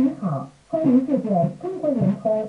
您好欢迎致电中国联通